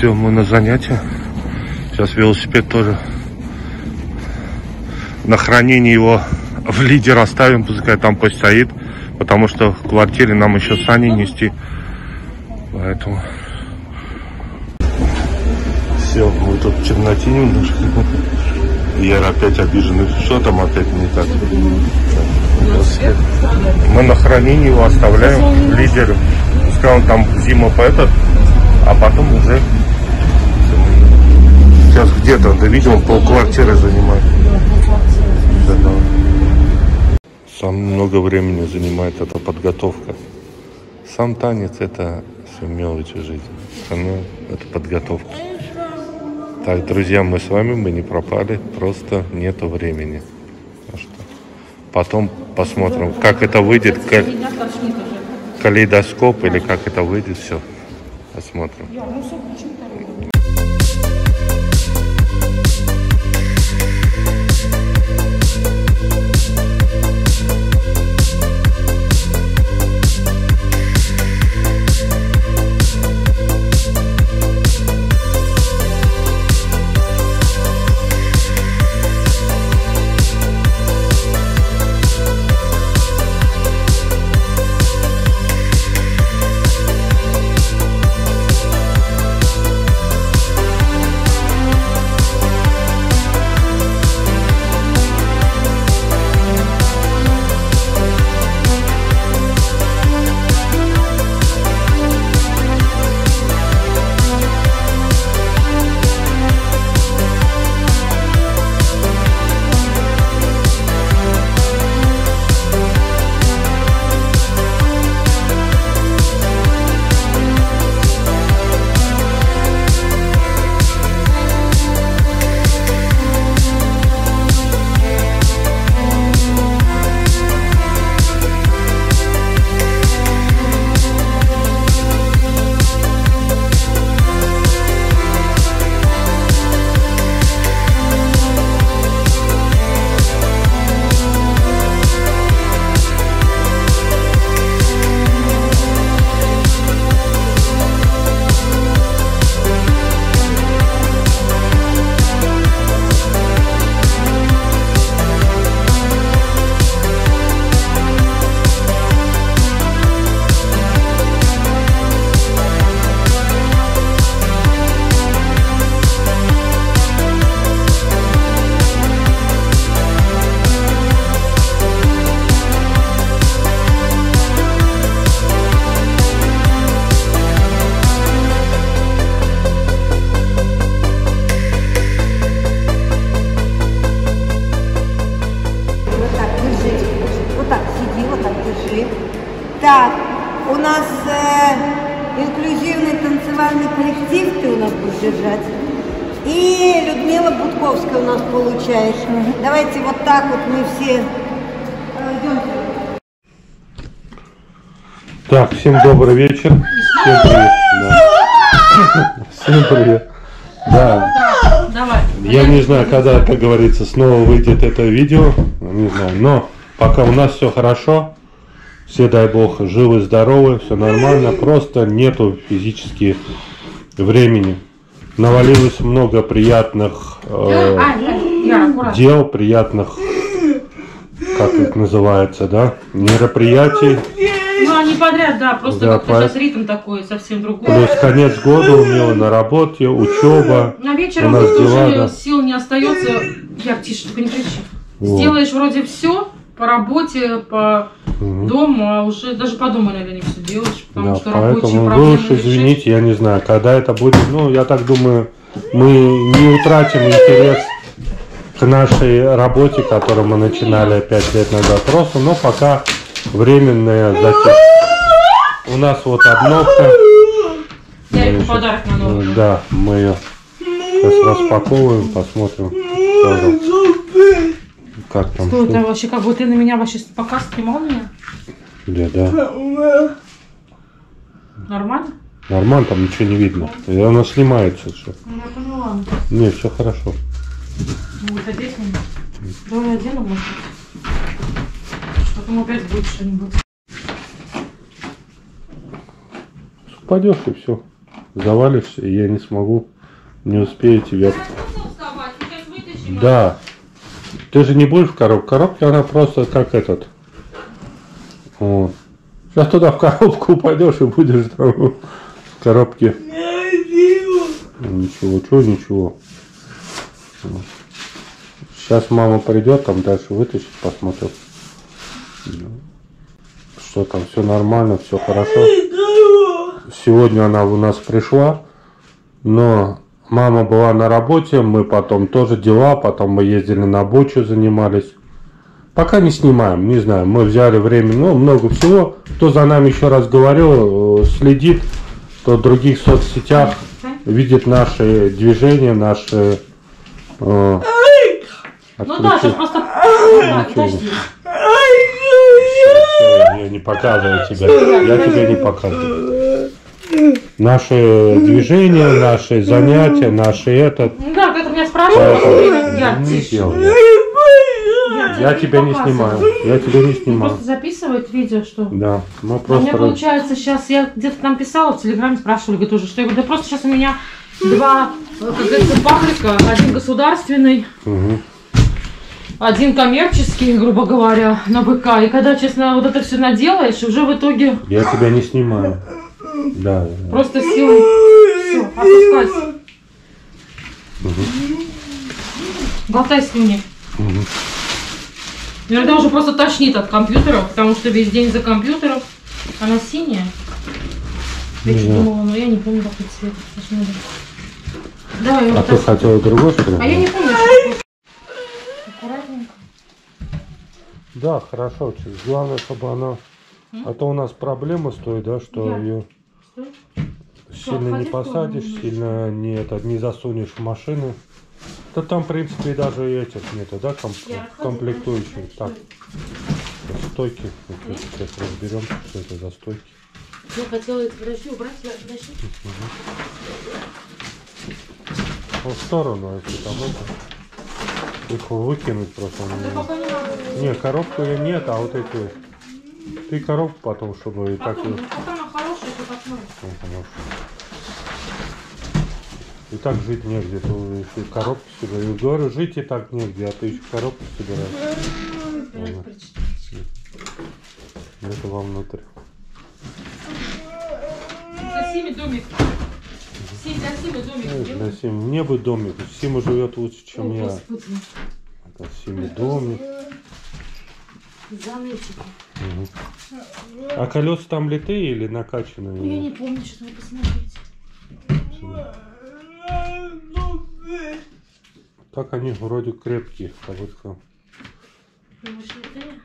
Все, мы на занятия. Сейчас велосипед тоже на хранение его в лидер оставим, пускай там пусть стоит, потому что в квартире нам еще сани нести. Поэтому все, мы тут в темноте немножко. Я опять обиженный. Что там опять не так? Мы на хранение его оставляем в лидере. Пускай он там зиму по этот, а потом уже сейчас где-то, да видимо, полквартиры занимает. Самое много времени занимает эта подготовка. Сам танец это все мелочи жизни. Остальное это подготовка. Так, друзья, мы с вами, мы не пропали, просто нету времени. Что потом посмотрим, как это выйдет, как калейдоскоп или как это выйдет, все. Посмотрим. Вот держать. И Людмила Будковская у нас получаешь. Давайте вот так вот мы все э, идемте. Так, всем добрый вечер. Всем привет. Да. Всем привет. Да, Давай. я не знаю, когда, как говорится, снова выйдет это видео, не знаю, но пока у нас все хорошо, все, дай бог, живы, здоровы, все нормально, просто нету физически времени. Навалилось много приятных э, аккуратно. дел, приятных, как это называется, да, мероприятий. Ну, они подряд, да, просто Да, как-то по- сейчас ритм такой совсем другой. Плюс конец года у него на работе, учеба. На У вечером нас тоже дела, да. сил не остается. Я тише, только не кричи. Вот. Сделаешь вроде все по работе, по Мгм. дому, а уже даже по дому, наверное, делаешь, потому Да, что рабочие поэтому вы проблемы уж решить. извините, я не знаю, когда это будет. Ну, я так думаю, мы не утратим интерес к нашей работе, которую мы начинали пять лет назад. Просто, но пока временная затем. У нас вот обновка. Мы подарок на год. Да, мы ее сейчас распаковываем, посмотрим. Как там, Что это что. вообще, как бы ты на меня вообще пока снимал меня? Где, да. Нормально? Нормально, там ничего не видно. И она снимается все. Ну, я поняла. Не, все хорошо. Будет одеть меня? Давай одену, может быть. Потом опять будет что-нибудь. Упадешь и все. завалишься, и я не смогу, не успею тебя... Да. Ты же не будешь в коробке. Коробке она просто как этот. Вот. Сейчас туда в коробку упадешь и будешь там в коробке. Ничего, чего, ничего. Сейчас мама придет, там дальше вытащит, посмотрим. Что там, все нормально, все хорошо. Сегодня она у нас пришла, но мама была на работе, мы потом тоже дела, потом мы ездили на бочу, занимались. Пока не снимаем, не знаю, мы взяли время, ну, много всего. Кто за нами еще раз говорил, э, следит, кто в других соцсетях видит наши движения, наши... э, Ну да, отключи- сейчас просто... Подожди. Я не показываю тебя. Я тебя не показываю. Наши движения, наши занятия, наши этот. Ну да, когда меня Поэтому я. Я Я тебя не снимаю. Я тебя не снимаю. Просто записывает видео, что... Да, мы У меня просто... получается сейчас, я где-то там писала, в Телеграме спрашивали, говорит, тоже, что я говорю, да просто сейчас у меня два, э, как говорится, паблика, один государственный, Мгм. один коммерческий, грубо говоря, на ВК. И когда, честно, вот это все наделаешь, уже в итоге Я тебя не снимаю. Да. да. просто силы... Все, опускайся. Болтай слюни. Мгм. Иногда уже просто тошнит от компьютера, потому что весь день за компьютером. Она синяя. Я Не чуть знаю. думала, но я не помню, какой цвет. Давай, А вот ты так. хотела другой, что ли? А я не помню, что Аккуратненько. Да, хорошо. Главное, чтобы она... А то у нас проблема стоит, да, что Я. ее Стой. сильно не в сторону посадишь, сильно не, это, не засунешь в машину. Да там, в принципе, даже и этих нету, да, комп- комплектующих. Так, стой. стойки. Вот сейчас разберем, что это за стойки. Я хотела это, подожди, убрать, я-. Ну, в сторону, если там это. Их выкинуть просто. Не- не коробку я нет, а вот эти. Ты коробку потом, чтобы и так Потом, и. ну, пока она хорошая, то посмотрим. Ну. И так жить негде, то еще и коробки собираю. Говорю, жить и так негде, а ты еще коробки собираешь. Ладно. Это вам внутрь. За Сими домик. Си- За Сими домик. Мне бы домик. Сима живет лучше, чем О, я. Господи. Это Симе домик. Заметили. Мгм. А колеса там литые или накачанные? Ну, я не помню, сейчас надо посмотреть. Так они вроде крепкие, бы сказал. Думаешь, литые?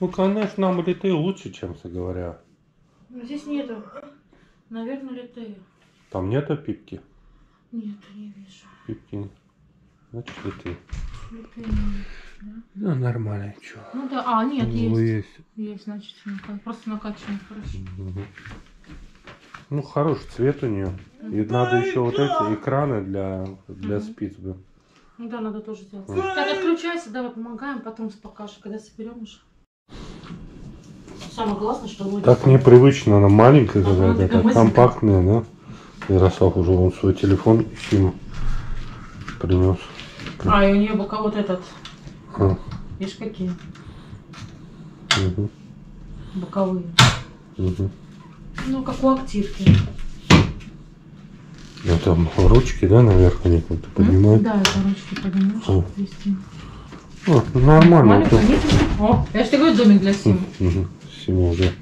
Ну, конечно, нам литые лучше, чем говоря. Ну, здесь нету. Наверное, литые. Там нету пипки. Нет, не вижу. Пипки. Значит, литые. Литые нет. Ну, нормально, чё. Ну да, а, нет, Ну, есть. есть. Есть, значит, нака- просто накачанный хорошо. Мгм. Ну, хороший цвет у нее. И надо еще вот эти экраны для, для спиц бы. Ну да, надо тоже сделать. Так, отключайся, давай помогаем, потом покажешь, когда соберем уже. Самое главное, что вроде... Так непривычно, она маленькая какая-то, так компактная, да? Ярослав уже он свой телефон Сим принес. А, и у нее бока вот этот. А, Видишь, какие мгм, боковые. мгм. Ну, как у активки. Ну, там ручки, да, наверх они как-то поднимают. Да, это ручки поднимаешь, вести. О, нормально. Видите? О, я же тебе говорю, домик для Симы. Мгм, Сима уже.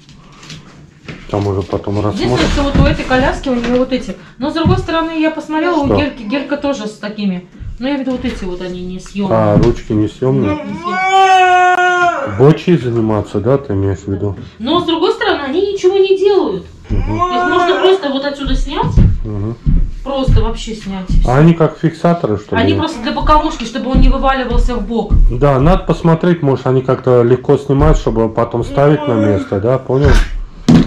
Там уже потом Единственное, рассмотрим. что вот у этой коляски у нее вот эти. Но с другой стороны, я посмотрела, Что? у Гельки, Гелька тоже с такими. Но я виду вот эти вот они не съемные. А, ручки не съемные. Бочи заниматься, да, ты имеешь в виду? Но с другой стороны, они ничего не делают. То есть можно просто вот отсюда снять, Мгм. просто вообще снять. А они как фиксаторы, что ли? Они просто для боковушки, чтобы он не вываливался в бок. Да, надо посмотреть, может они как-то легко снимать, чтобы потом ставить на место, да, понял?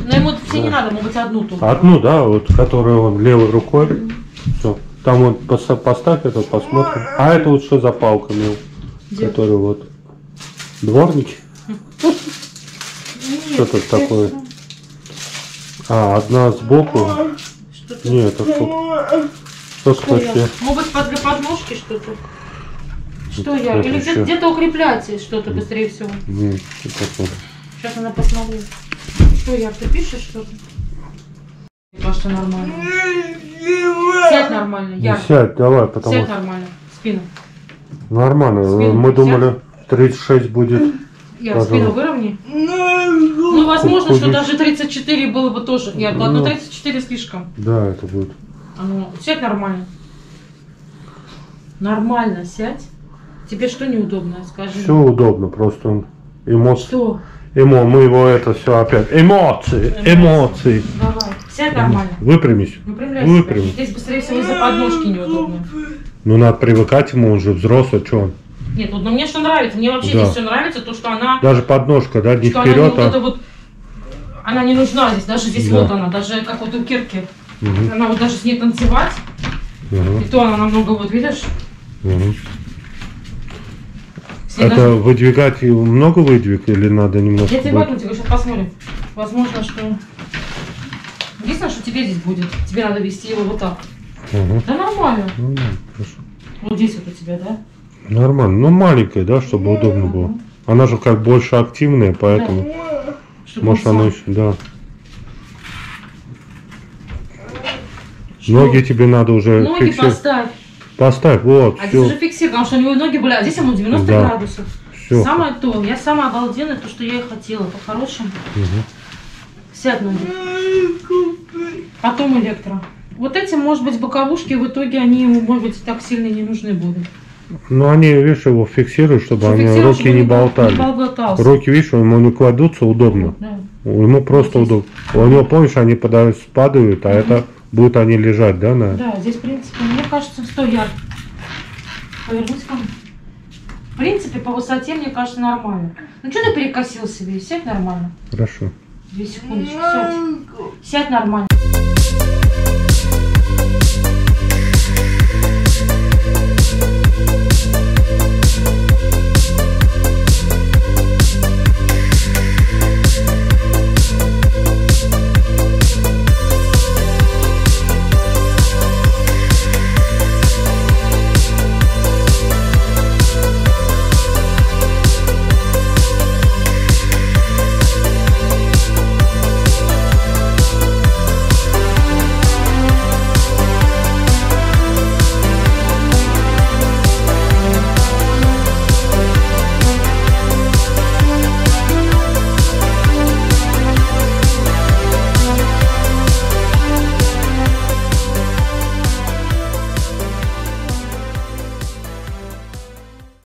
Но ему все не надо, могут быть одну тут. Одну, да, вот, которую он левой рукой. Все. Там вот пос- поставь это, посмотрим. А это вот что за палка, Мил? Где? Который вот дворники? Нет, Что тут это- такое? А, одна сбоку. Что Что ты? Не, это что? Что, Что я? Может быть, под- подножки что-то? Что я? Или где-то укреплять что-то быстрее всего. Не, это вот. Сейчас она посмотрю. Что, Яр, ты пишешь что-то? Кажется, нормально. Сядь нормально, Ну, Яр. сядь, давай, потому Сядь что нормально. Спину. нормально. Спину Мы сядь. Думали 36 будет. Яр, Пожалуйста. спину выровни. Ну, возможно, что даже 34 было бы тоже. Ладно, Ну. 34 слишком. Да, это будет. А ну, сядь нормально. Нормально сядь. Тебе что неудобно, скажи. Все удобно, просто он эмоции. Что? Эмо, мы его это все опять. Эмоции, эмоции. Давай. Сядь нормально. Выпрямись. Выпрямляйся. Выпрямись. Здесь быстрее всего из-за подножки неудобно. Ну надо привыкать ему, он же взрослый, что он? Нет, вот, ну мне что нравится, мне вообще Да. здесь все нравится, то, что она, Даже подножка, да, не что она вперед, вот это а. вот, она не нужна здесь, даже здесь Да. вот она, даже как вот у Кирки, Мгм, она вот даже с ней танцевать, мгм, и то она намного, вот видишь, ней Это даже- выдвигать много выдвиг или надо немножко? Я тебе тебе сейчас посмотрим, возможно, что, единственное, что тебе здесь будет, тебе надо вести его вот так, Мгм. да нормально, Ну, да, хорошо. вот здесь вот у тебя, да, Нормально. Ну маленькая, да, чтобы удобно было. Она же как больше активная, поэтому. чтобы Может он она еще, да. Что? Ноги тебе надо уже Ноги фиксировать. поставь, Поставь, вот, а здесь уже все. фиксируй, потому что у него ноги были, а здесь ему 90 Да. градусов. Все. Самое то, я самая обалденная, то, что я и хотела, по-хорошему. Сядь ноги. Потом электро. Вот эти, может быть, боковушки, в итоге они ему, может быть, так сильно не нужны будут. Ну они, видишь, его фиксируют, чтобы они руки чтобы не болтали. Не. Руки, видишь, ему не кладутся удобно. Да. Ему просто Вот удобно. У него, помнишь, они пода- падают, а это будут они лежать, да, на. да, здесь, в принципе, мне кажется, стой, Яр. Повернись ко мне. В принципе, по высоте, мне кажется, нормально. Ну, что ты перекосил себе? Сядь нормально. Хорошо. Две секундочки, сядь. Сядь нормально.